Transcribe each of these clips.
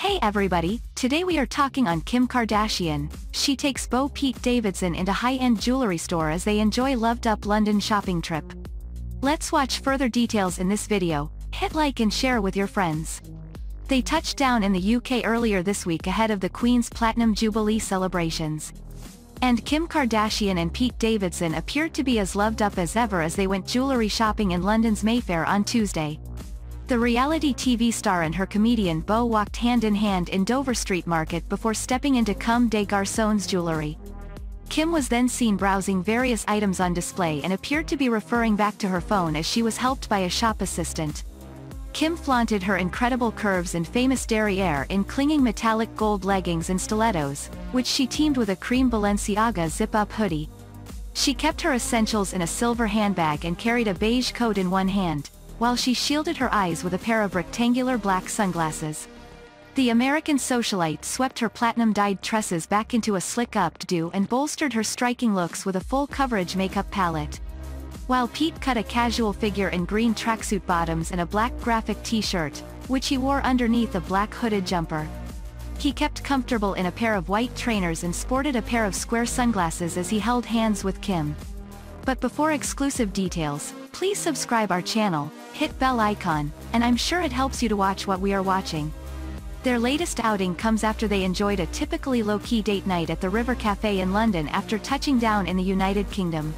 Hey everybody, today we are talking on Kim Kardashian. She takes Beau Pete Davidson into high-end jewelry store as they enjoy loved-up London shopping trip. Let's watch further details in this video, hit like and share with your friends. They touched down in the UK earlier this week ahead of the Queen's Platinum Jubilee celebrations. And Kim Kardashian and Pete Davidson appeared to be as loved up as ever as they went jewelry shopping in London's Mayfair on Tuesday. The reality TV star and her comedian Beau walked hand-in-hand in Dover Street Market before stepping into Comme des Garçons jewelry. Kim was then seen browsing various items on display and appeared to be referring back to her phone as she was helped by a shop assistant. Kim flaunted her incredible curves and famous derriere in clinging metallic gold leggings and stilettos, which she teamed with a cream Balenciaga zip-up hoodie. She kept her essentials in a silver handbag and carried a beige coat in one hand, while she shielded her eyes with a pair of rectangular black sunglasses. The American socialite swept her platinum-dyed tresses back into a slick updo and bolstered her striking looks with a full-coverage makeup palette. While Pete cut a casual figure in green tracksuit bottoms and a black graphic t-shirt, which he wore underneath a black hooded jumper. He kept comfortable in a pair of white trainers and sported a pair of square sunglasses as he held hands with Kim. But before exclusive details, please subscribe our channel, hit bell icon, and I'm sure it helps you to watch what we are watching. Their latest outing comes after they enjoyed a typically low-key date night at the River Cafe in London after touching down in the United Kingdom.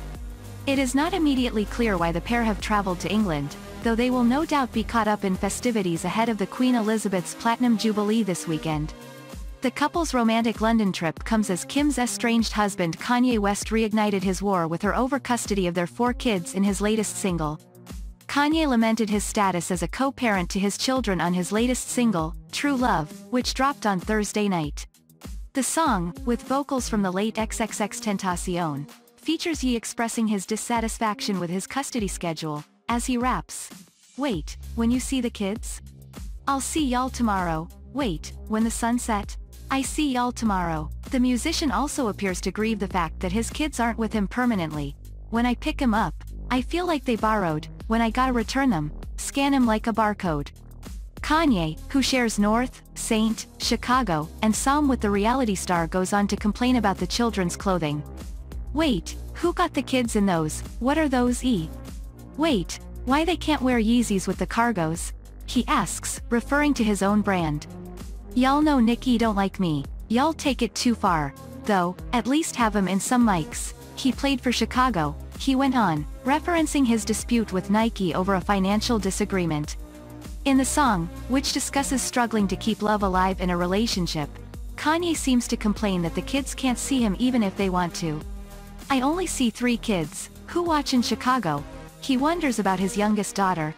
It is not immediately clear why the pair have traveled to England, though they will no doubt be caught up in festivities ahead of the Queen Elizabeth's Platinum Jubilee this weekend. The couple's romantic London trip comes as Kim's estranged husband Kanye West reignited his war with her over custody of their four kids in his latest single. Kanye lamented his status as a co-parent to his children on his latest single, True Love, which dropped on Thursday night. The song, with vocals from the late XXXTentacion, features Ye expressing his dissatisfaction with his custody schedule, as he raps. Wait, when you see the kids? I'll see y'all tomorrow, wait, when the sun set? I see y'all tomorrow. The musician also appears to grieve the fact that his kids aren't with him permanently. When I pick him up, I feel like they borrowed, when I gotta return them, scan him like a barcode. Kanye, who shares North, Saint, Chicago, and Psalm with the reality star goes on to complain about the children's clothing. Wait, who got the kids in those, what are those e? Wait, why they can't wear Yeezys with the cargos? He asks, referring to his own brand. Y'all know Nicki don't like me, y'all take it too far, though, at least have him in some mics. He played for Chicago, he went on, referencing his dispute with Nike over a financial disagreement. In the song, which discusses struggling to keep love alive in a relationship, Kanye seems to complain that the kids can't see him even if they want to. I only see three kids, who watch in Chicago. He wonders about his youngest daughter.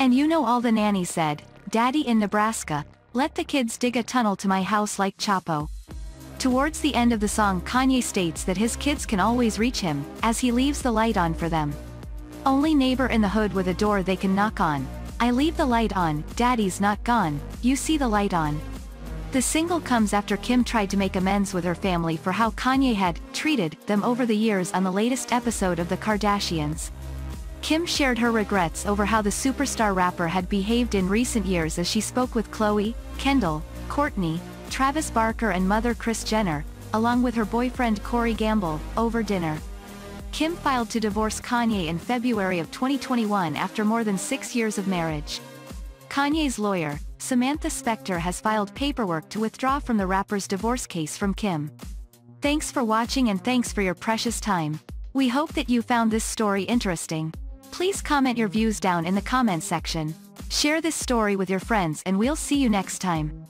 And you know all the nannies said, Daddy in Nebraska, let the kids dig a tunnel to my house like Chapo. Towards the end of the song Kanye states that his kids can always reach him, as he leaves the light on for them. Only neighbor in the hood with a door they can knock on. I leave the light on, daddy's not gone, you see the light on. The single comes after Kim tried to make amends with her family for how Kanye had treated them over the years on the latest episode of The Kardashians. Kim shared her regrets over how the superstar rapper had behaved in recent years as she spoke with Khloe, Kendall, Courtney, Travis Barker and mother Kris Jenner, along with her boyfriend Corey Gamble, over dinner. Kim filed to divorce Kanye in February of 2021 after more than six years of marriage. Kanye's lawyer, Samantha Spector has filed paperwork to withdraw from the rapper's divorce case from Kim. Thanks for watching and thanks for your precious time. We hope that you found this story interesting. Please comment your views down in the comment section. Share this story with your friends and we'll see you next time.